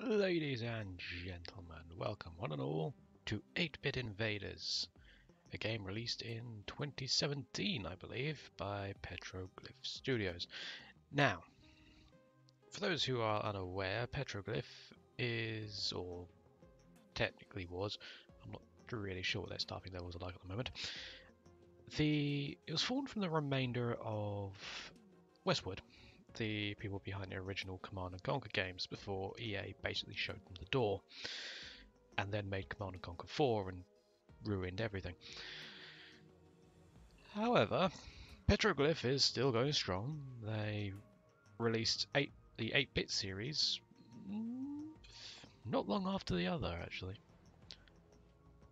Ladies and gentlemen, welcome one and all to 8-Bit Invaders, a game released in 2017, I believe, by Petroglyph Studios. Now, for those who are unaware, Petroglyph is, or technically was, I'm not really sure what their staffing levels are like at the moment. The it was formed from the remainder of Westwood, the people behind the original Command and Conquer games before EA basically showed them the door and then made Command and Conquer 4 and ruined everything. However, Petroglyph is still going strong. They released eight, the 8-bit series mm, not long after the other, actually.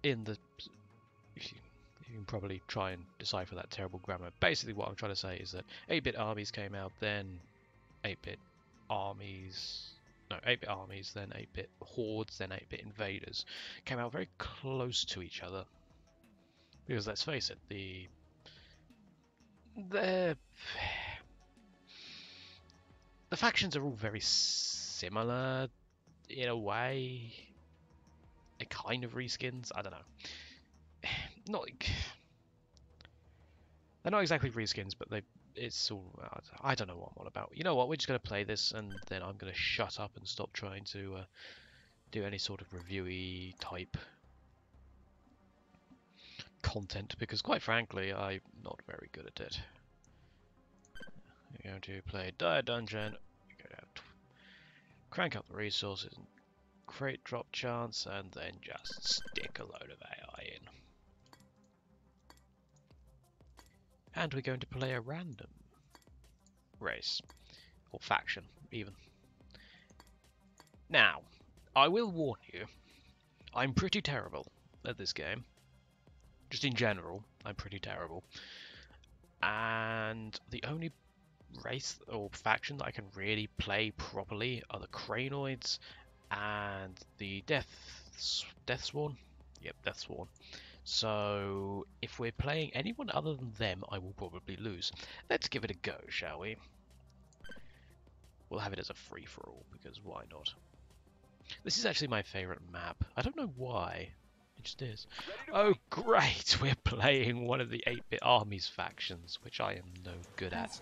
In the... You can probably try and decipher that terrible grammar. Basically what I'm trying to say is that 8-bit armies came out, then 8-bit armies, no, 8-bit armies, then 8-bit hordes, then 8-bit invaders, came out very close to each other. Because let's face it, the the the factions are all very similar in a way. It kind of reskins. I don't know. Not like they're not exactly reskins, but they it's all I don't know what I'm on about. You know what? We're just gonna play this, and then I'm gonna shut up and stop trying to uh, do any sort of reviewy type content because, quite frankly, I'm not very good at it. We're going to play Dire Dungeon. Crank up the resources and crate drop chance, and then just stick a load of AI in. And we're going to play a random race. Or faction, even. Now, I will warn you, I'm pretty terrible at this game. Just in general, I'm pretty terrible. And the only race or faction that I can really play properly are the Cranoids and the Death Deathsworn. Yep, Death Deathsworn. So if we're playing anyone other than them, I will probably lose. Let's give it a go, shall we? We'll have it as a free-for-all, because why not? This is actually my favourite map. I don't know why. It just is. Oh, great! We're playing one of the 8-bit armies factions, which I am no good at.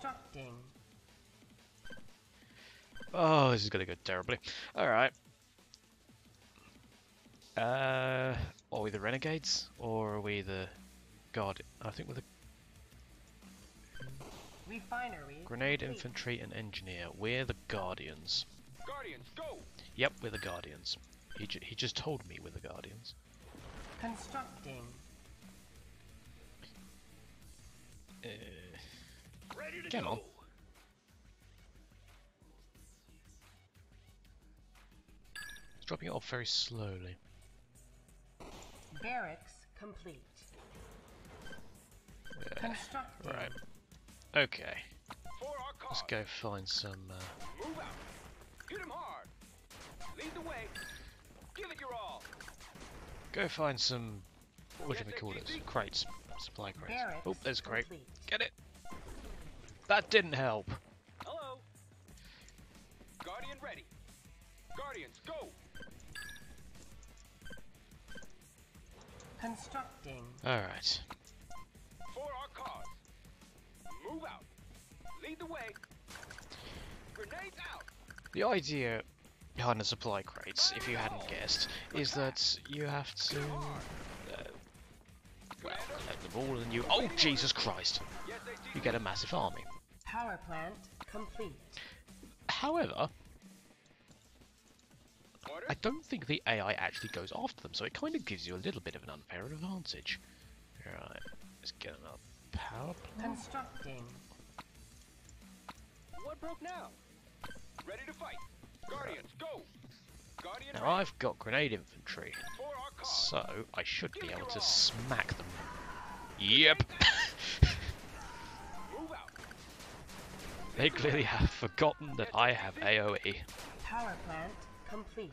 Oh, this is going to go terribly. Alright. Uh, are we the Renegades? Or are we the God? I think we're the Refinery. Grenade, infantry, and engineer. We're the Guardians. Guardians, go! Yep, we're the Guardians. He, ju he just told me we're the Guardians. Constructing. Uh, Ready to come go. on. It's dropping it off very slowly. Barracks complete. Yeah. Right. Okay. Let's go find some. Uh... Move out. Hit him hard. Lead the way. Give it your all. Go find some. What do we call this? Crates. Supply crates. Barracks oh, there's a crate. Get it. That didn't help. Hello. Guardian ready. Guardians, go. Constructing. All right. For our cause. Move out. Lead the way. Grenades out. The idea behind the supply crates, if you hadn't guessed, is that you have to uh, well, collect them all and you Oh Jesus Christ! You get a massive army. Power plant complete. However, I don't think the AI actually goes after them, so it kind of gives you a little bit of an unfair advantage. Right, let's get another power plant. Constructing. What broke now? Ready to fight. Guardians, go. Guardian now. I've got grenade infantry, so I should Give be able to all. smack them. Yep. they clearly have forgotten that I have AOE. Power plant complete.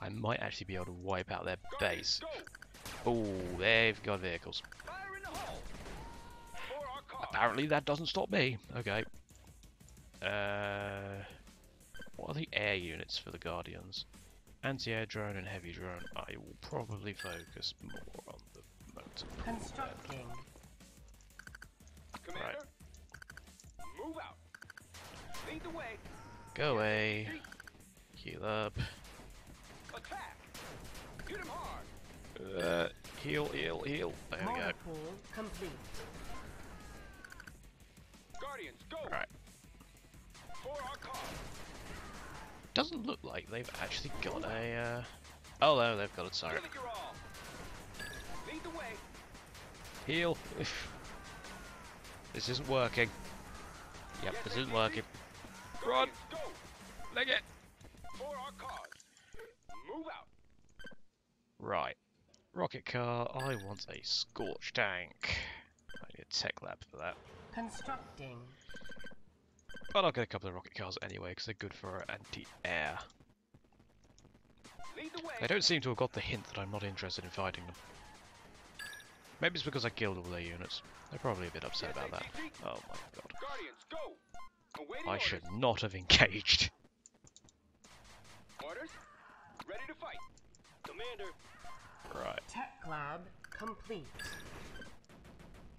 I might actually be able to wipe out their base. Oh, they've got vehicles. Apparently that doesn't stop me. Okay. Uh, what are the air units for the Guardians? anti-air drone and heavy drone. I will probably focus more on the motor. Constructing. Commander, move out. Lead the way. Go away. Heal up. Attack. Hit him hard. Uh, heal, heal, heal. There we go. Complete. Guardians, go. Right. For our cause. Doesn't look like they've actually got a. Uh... Oh no, they've got a turret. It your all. Lead the way. Heal. this isn't working. Yep, Yes, this isn't working. see. Run. Go. Leg it. For our cause. Move out. Right. Rocket car. I want a scorch tank. I need a tech lab for that. Constructing. But I'll get a couple of rocket cars anyway, because they're good for anti-air. The. They don't seem to have got the hint that I'm not interested in fighting them. Maybe it's because I killed all their units. They're probably a bit upset about that. Oh my god. Guardians, go. Awaiting I should not have engaged. Orders. Ready to fight. Commander. Right. Tech lab complete.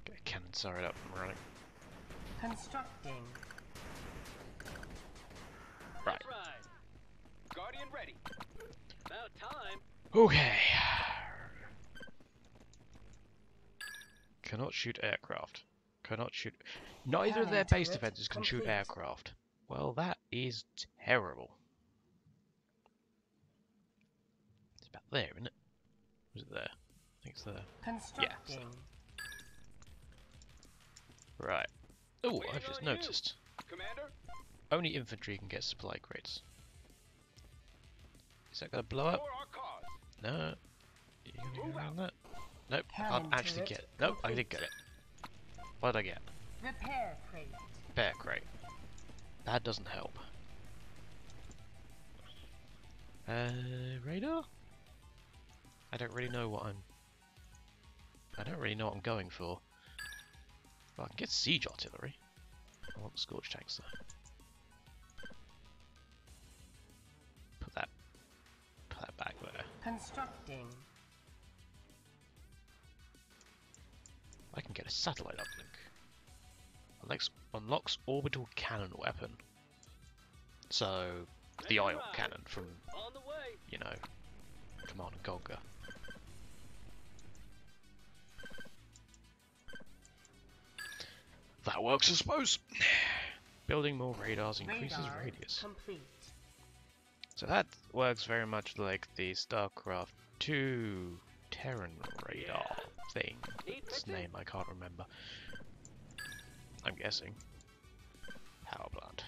Get a cannon turret up and running. Constructing. Right. right. Guardian ready. About time. Okay. Cannot shoot aircraft. Cannot shoot. Neither of their base defenses can shoot aircraft. Well, that is terrible. It's about there, isn't it? Was it there? I think it's there. Constructing. Right. Oh, I've just on you. noticed. Commander. Only infantry can get supply crates. Is that gonna blow up? For our. No. You gonna Move go around that? Nope, I can't actually get it. Nope, I did get it. What did I get? Repair crate. Bear crate. That doesn't help. Uh, radar? I don't really know what I'm... I don't really know what I'm going for. Well, I can get siege artillery. I want the scorch tanks though. Put that... Put that back there. Constructing. I can get a satellite uplink. Unlocks, unlocks orbital cannon weapon. So, the Ready ion cannon from, On the way. you know, Command and Conquer. That works, I suppose. Building more radars increases Radar radius. complete. So that works very much like the StarCraft 2 Terran radar thing. Need Its name I can't remember. I'm guessing. Power plant.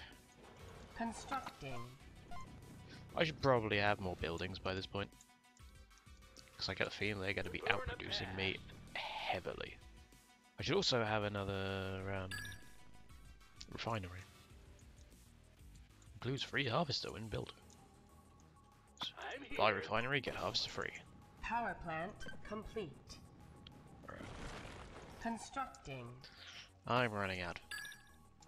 Constructing. I should probably have more buildings by this point. Because I get a feeling they're going to be outproducing me heavily. I should also have another um, refinery. Includes free harvester when built. I'm. Buy refinery, get harvester free. Power plant complete. Alright. Constructing. I'm running out.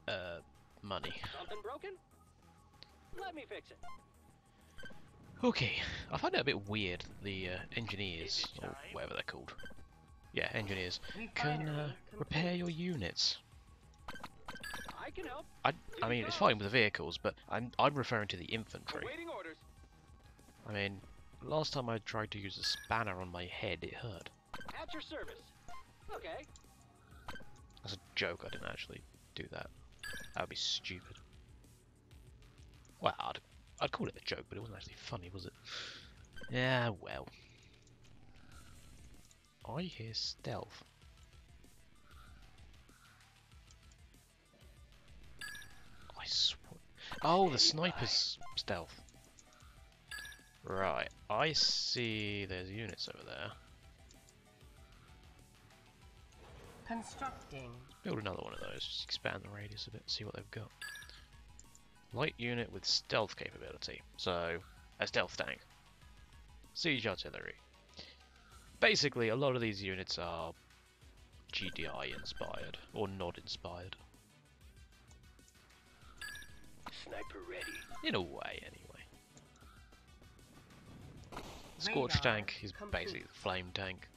Uh, money. Something broken? Let me fix it. Okay, I find it a bit weird that the uh, engineers, or whatever they're called, yeah, engineers, can uh, repair your units. I can help. I, I mean, it's fine with the vehicles, but I'm I'm referring to the infantry. I mean, last time I tried to use a spanner on my head, it hurt. At your service. Okay. That's a joke. I didn't actually do that. That would be stupid. Well, I'd, I'd call it a joke, but it wasn't actually funny, was it? Yeah, well. I hear stealth. I sw- Oh, the sniper's stealth. Right, I see there's units over there. Constructing. Build another one of those, just expand the radius a bit, see what they've got. Light unit with stealth capability, so a stealth tank. Siege artillery. Basically, a lot of these units are GDI inspired, or not inspired. Sniper ready. In a way, anyway. Scorch Radar tank is complete. basically the flame tank.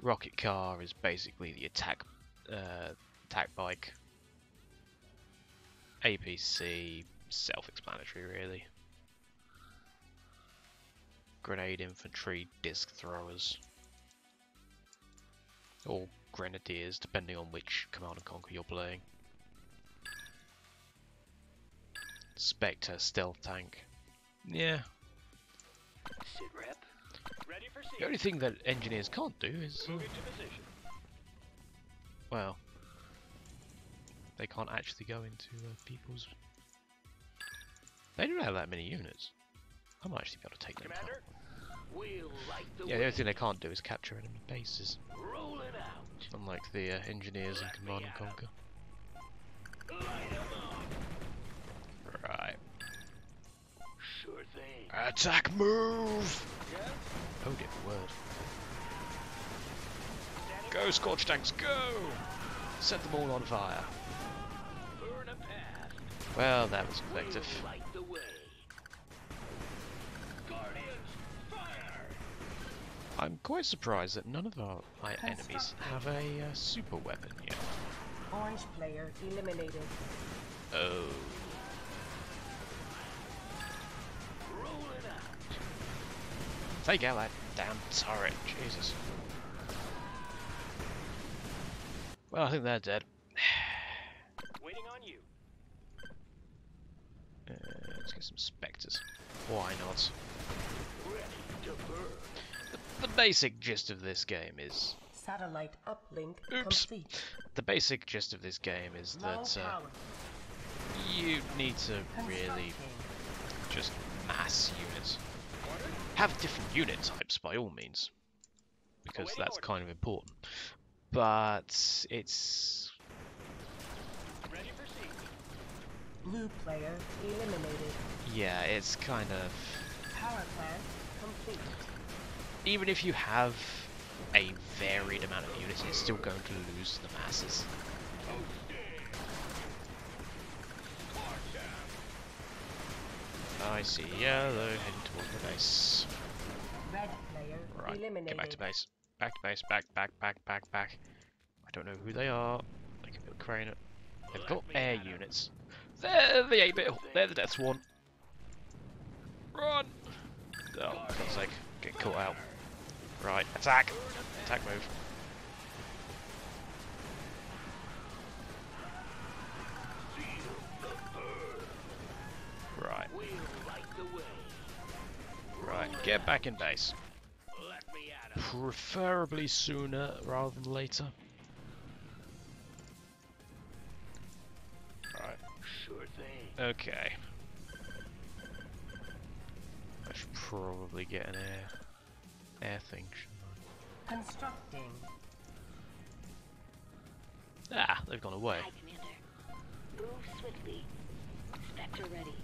Rocket car is basically the attack uh, attack bike. APC, self-explanatory really. Grenade infantry, disc throwers. Or grenadiers, depending on which Command and Conquer you're playing. Spectre, stealth tank. Yeah, Sit. Ready for the only thing that engineers can't do is, Moving position. well, they can't actually go into uh, people's. They don't have that many units. I might actually be able to take them. Commander, we'll the Yeah, the only thing they can't do is capture enemy bases, Roll it out. unlike the uh, engineers in Let Command and. Conquer. Light 'em up. Right. Sure thing. Attack move! Yes. Oh dear word. Go, Scorch tanks, go! Set them all on fire. Burn a path. Well, that was effective. I'm quite surprised that none of our my enemies have a uh, super weapon yet. Orange player eliminated. Oh. Roll it out. Take out that damn turret, Jesus. Well, I think they're dead. Waiting on you. Uh, let's get some spectres. Why not? Ready to burn. The, the basic gist of this game is Satellite uplink Oops. complete. the basic gist of this game is that uh, you need to really just mass units. Have different unit types by all means, because Awaiting that's orders. kind of important. But it's Ready for. Blue player eliminated. yeah, it's kind of Power plant complete. Even if you have a varied amount of units, it's still going to lose to the masses. I see yellow heading towards the base. Right, eliminated. get back to base. Back to base, back, back, back, back, back. I don't know who they are. I can build crane. They've got air units. They're the 8 bit, they're the Death Swarm. Run! Oh, for God's sake, get caught out. Right, attack! Attack move. Right, right, get back in base. Preferably sooner rather than later. Sure thing. okay. I should probably get an air air thing. shouldn't Constructing. Ah, they've gone away. Hi, Commander. Move swiftly. Spectre ready.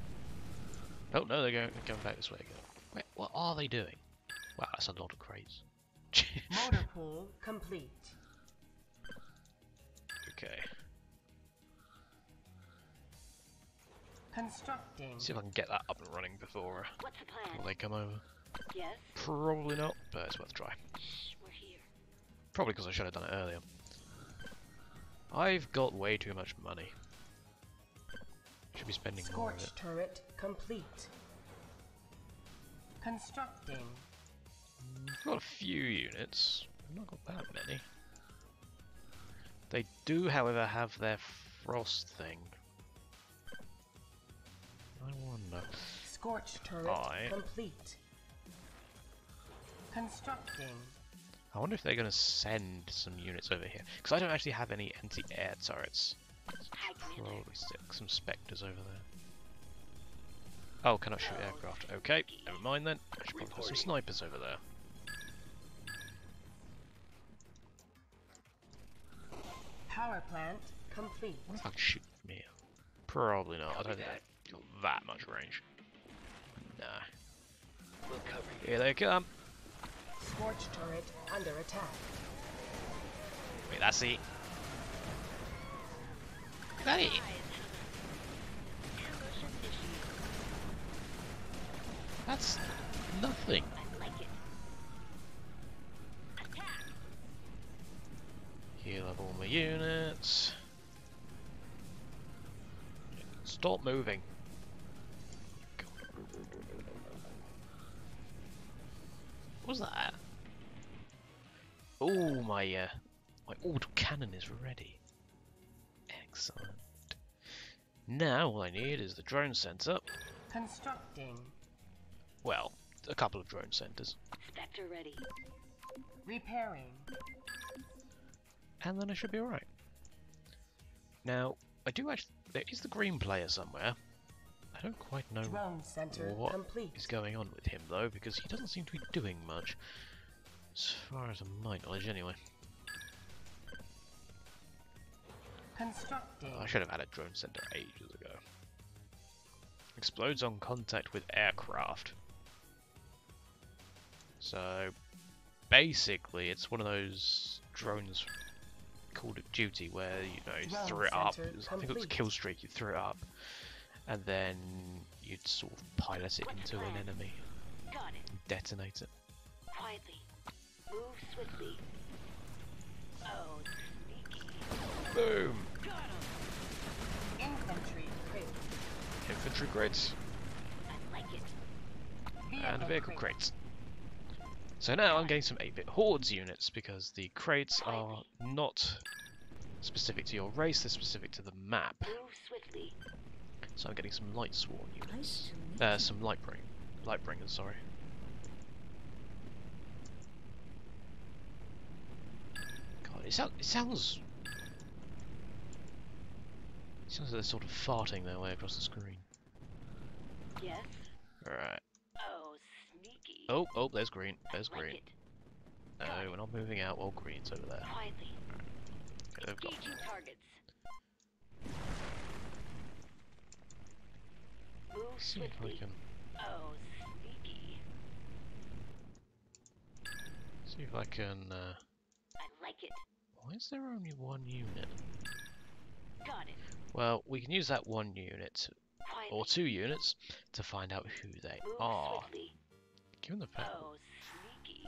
Oh no, they're going, they're going back this way again. Wait, what are they doing? Wow, that's a lot of crates. Motor pool complete. okay, Constructing. see if I can get that up and running before, uh, the before they come over. Yes? Probably not, but it's worth a try. Shh, we're here. Probably because I should have done it earlier. I've got way too much money. Should be spending more of Scorch it. turret complete. Constructing. I've got a few units. I've not got that many. They do, however, have their frost thing. I wonder. Scorch turret Aye. complete. Constructing. I wonder if they're going to send some units over here. Because I don't actually have any anti-air turrets. Hi, Probably stick some spectres over there. Oh, cannot shoot aircraft. Okay, never mind then. I should probably put some snipers over there. Power plant complete. I wonder if I can shoot from here. Probably not. I don't think they've got that much range. Nah. We'll cover you. Here they come. Scorch turret under attack. Wait, that's that it? That's nothing. Heal up all my units. Stop moving. Was that? Oh, my uh, my auto cannon is ready. Excellent. Now all I need is the drone center. Constructing. Well, a couple of drone centers, Spectre ready. Repairing. and then I should be alright. Now, I do actually. There is the green player somewhere. I don't quite know what complete. is going on with him though, because he doesn't seem to be doing much. As far as my knowledge, anyway. Constructing. I should have had a drone center ages ago. Explodes on contact with aircraft. So, basically, it's one of those drones Call of Duty where you know you threw it up. was- I think it was complete. kill streak. You threw it up, and then you'd sort of pilot it into an enemy, Got it. and detonate it. Quietly. Move swiftly. Oh, sneaky. Boom! Got him. Infantry crit. Infantry crates I like it. and vehicle crates. So now I'm getting some 8-bit hordes units because the crates are not specific to your race, they're specific to the map. Move swiftly. So I'm getting some light sworn units. Uh, some light bring, light bringers, sorry. God, it, sound, it sounds. It sounds like they're sort of farting their way across the screen. Yes. Alright. Oh, sneaky. Oh, oh, there's green. There's like green. it. No, we're not moving out while green's over there. Quietly. Okay, they've got targets. Move see if I swiftly. can Oh, sneaky. see if I can. Uh, I like it. why is there only one unit? Got it. Well, we can use that one unit or two units to find out who they Move are. swiftly. Given the fact Oh, sneaky.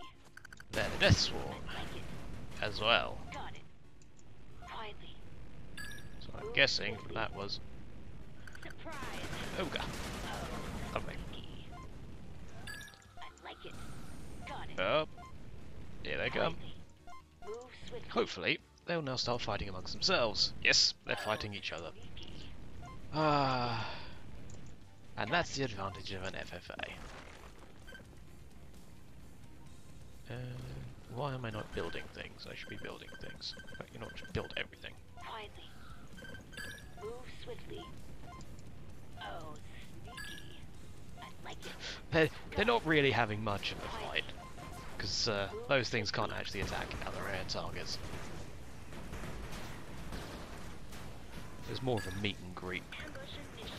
they're the Death Swarm like as well. Got it. Quietly. So I'm guessing that was. Oh, sneaky. I like it. Got it. Oh, here they come. Hopefully, they'll now start fighting amongst themselves. Yes, they're fighting each other. Ah, and that's the advantage of an FFA. Uh, why am I not building things? I should be building things. But you know, just build everything. Move swiftly. They're, they're not really having much of a fight, because uh, those things can't actually attack other air targets. There's more of a meet and greet. Initiated.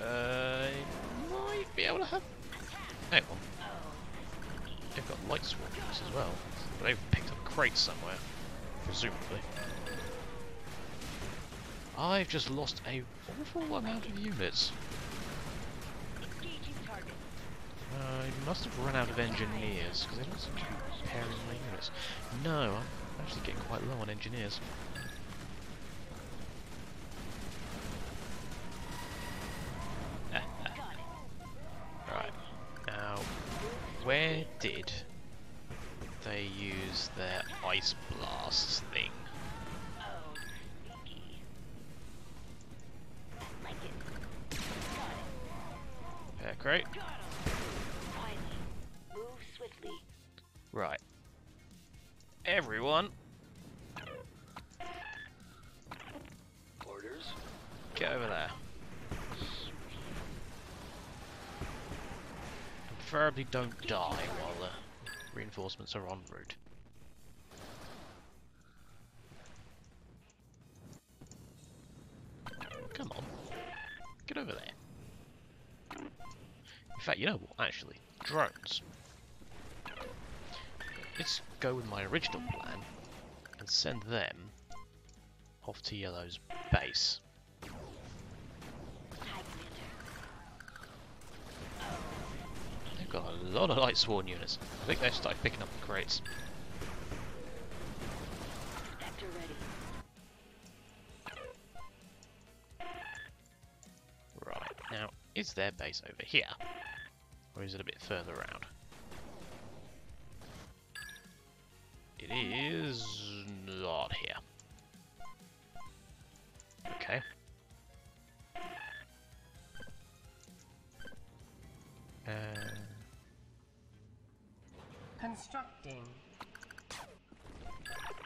Uh, might be able to have. Hang on, they've got light swarms as well. But they've picked up crates somewhere, presumably. I've just lost a awful amount of units. I must have run out of engineers because they don't seem to be pairing my units. No, I'm actually getting quite low on engineers. Right. Now, where did they use their ice blast thing? Right. Everyone, Orders. get over there. And preferably don't die while the reinforcements are en route. Come on. Get over there. In fact, you know what, actually? Drones. Let's go with my original plan and send them off to Yellow's base. They've got a lot of light sworn units. I think they've started picking up the crates. Right, now, is their base over here? Or is it a bit further around? Is not here. Okay. Uh, Constructing.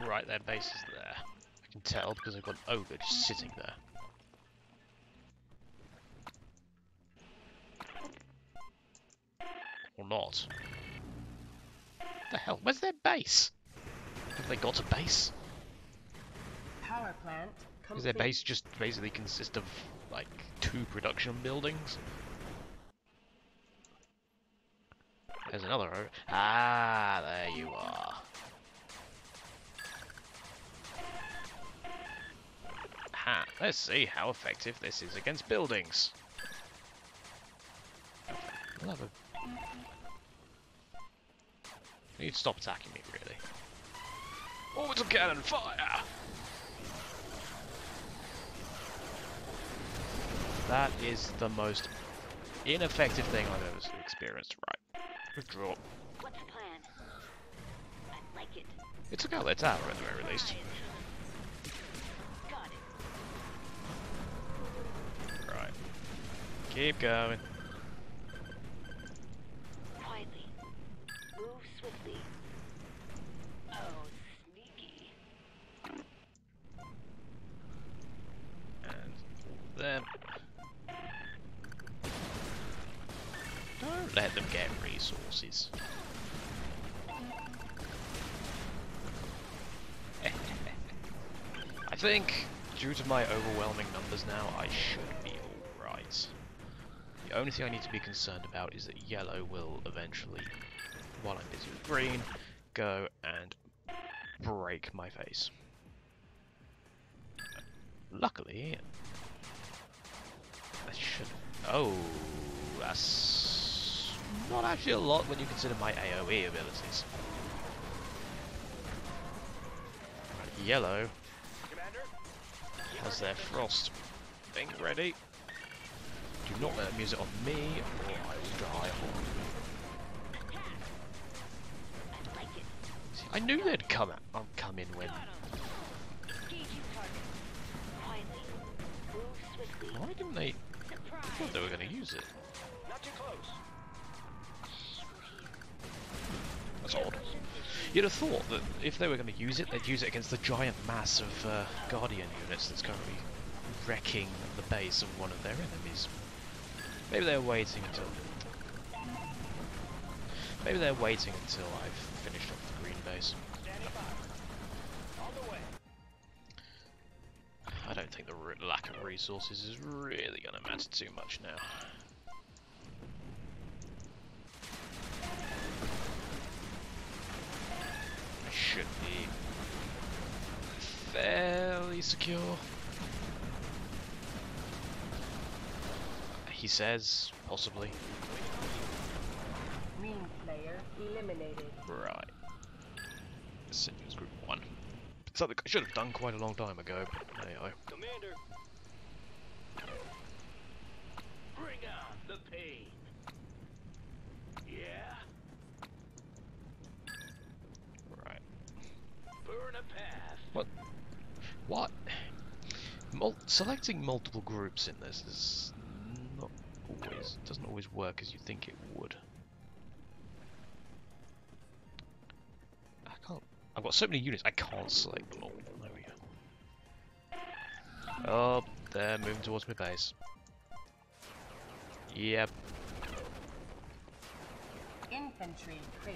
right, their base is there. I can tell because I've got an ogre just sitting there. Or not. The hell? Where's their base? Have they got a base? Power plant their base just basically consist of like two production buildings? There's another. Ah, there you are. Ha! Let's see how effective this is against buildings. Have a- You need to stop attacking me, really. Oh, Orbital cannon fire! That is the most ineffective thing I've ever experienced. Right. Withdraw. What's the plan? I like it. It took out their tower at the very least. Got it. Right. Keep going. Quietly. Move swiftly. Oh, sneaky. And then. Don't let them get I think, due to my overwhelming numbers now, I should be alright. The only thing I need to be concerned about is that yellow will eventually, while I'm busy with green, go and break my face. Luckily, I should. Oh, that's not actually a lot when you consider my AOE abilities. Right, Yellow Commander? has their frost thing ready. Do not let them use it on me, or I will die. I. See, I knew they'd come at, um, come in when. Engaging target. Quietly. Move swiftly. Why didn't they? I thought they were going to use it. Not too close. You'd have thought that if they were going to use it, they'd use it against the giant mass of uh, Guardian units that's currently wrecking the base of one of their enemies. Maybe they're waiting until... Maybe they're waiting until I've finished off the green base. I don't think the lack of resources is really going to matter too much now. Should be fairly secure. He says, possibly. Green player eliminated. Right. Seniors Group 1. Something I should have done quite a long time ago, but there you go. Commander. Bring on the pain. Yeah? Right. Path. What? Mul selecting multiple groups in this is not always doesn't always work as you think it would. I can't. I've got so many units. I can't select them all. There we go. Oh, they're moving towards my base. Yep. Infantry crate.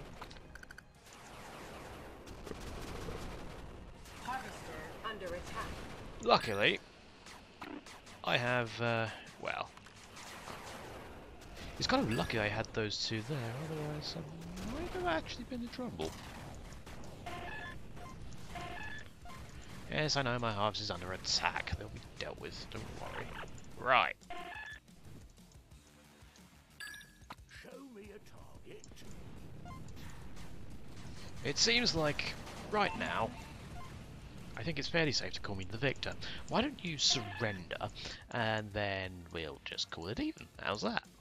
Harvester under attack. Luckily, I have. Uh, well, it's kind of lucky I had those two there. Otherwise, I might have actually been in trouble. Yes, I know my halves is under attack. They'll be dealt with. Don't worry. Right. Show me a target. It seems like, right now, I think it's fairly safe to call me the victor. Why don't you surrender, and then we'll just call it even. How's that?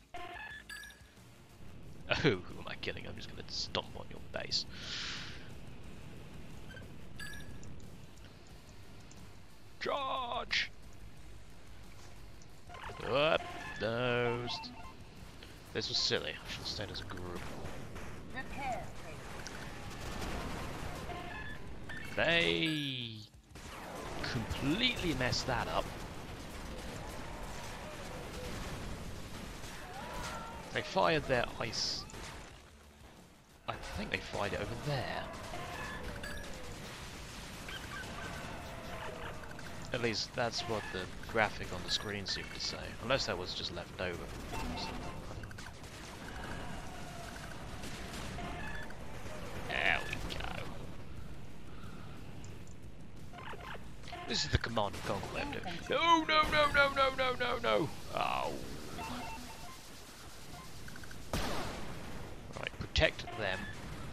Oh, who am I kidding? I'm just going to stomp on your base. Charge! Up, those. This was silly. I should have stayed as a group. Repair. They completely messed that up. They fired their ice. I think they fired it over there. At least that's what the graphic on the screen seemed to say. Unless that was just left over. This is the command of Goggle Left. No, no, no, no, no, no, no, no. Oh. Right, protect them.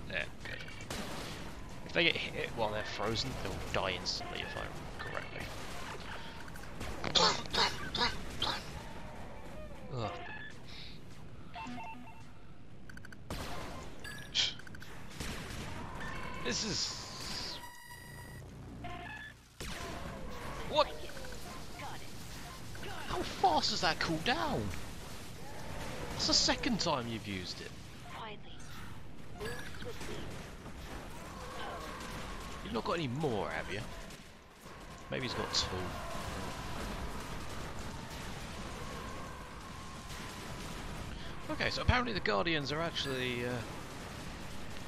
There, good. If they get hit while they're frozen, they'll die instantly, if I fast does that cool down? That's the second time you've used it. Move swiftly. You've not got any more, have you? Maybe he's got two. Okay, so apparently the Guardians are actually uh,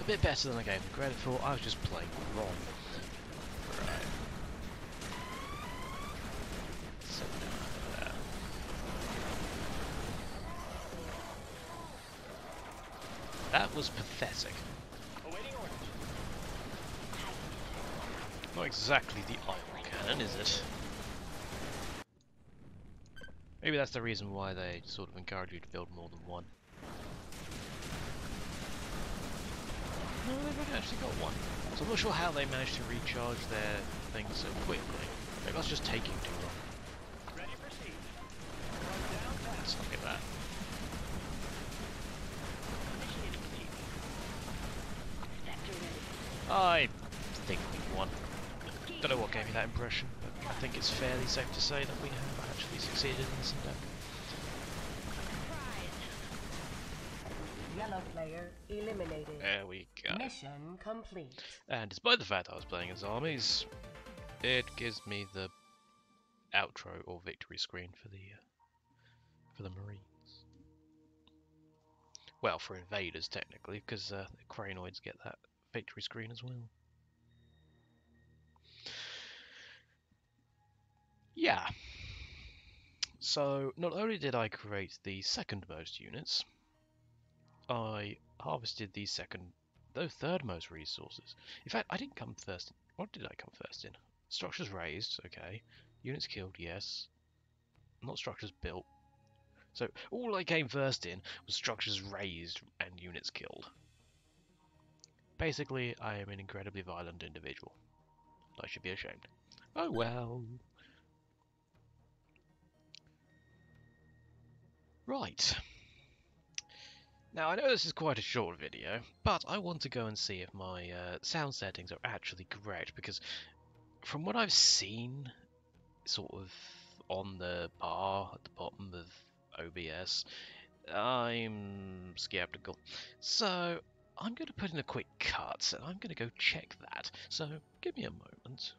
a bit better than I gave them credit for. I was just playing wrong. Right. So now that. That was pathetic. Not exactly the ion cannon, is it? Maybe that's the reason why they sort of encourage you to build more than one. No, they've only actually got one. So I'm not sure how they managed to recharge their things so quickly. Maybe that's just taking too long. Ready, proceed. Let's look at that. Initiating complete. Sector ready. I think we won. Don't know what gave me that impression, but I think it's fairly safe to say that we have actually succeeded in this endeavour. Yellow player eliminated. There we go. Mission complete. And despite the fact I was playing as armies, it gives me the outro or victory screen for the uh, for the Marines. Well, for invaders technically, because uh, the Cranoids get that victory screen as well. Yeah. So not only did I create the second most units, I harvested the second, though third most resources. In fact, I didn't come first. What did I come first in? Structures raised, okay. Units killed, yes. Not structures built. So all I came first in was structures raised and units killed. Basically, I am an incredibly violent individual. I should be ashamed. Oh well. Right. Now I know this is quite a short video, but I want to go and see if my uh, sound settings are actually correct because from what I've seen, sort of on the bar at the bottom of OBS, I'm skeptical. So I'm going to put in a quick cut and I'm going to go check that. So give me a moment.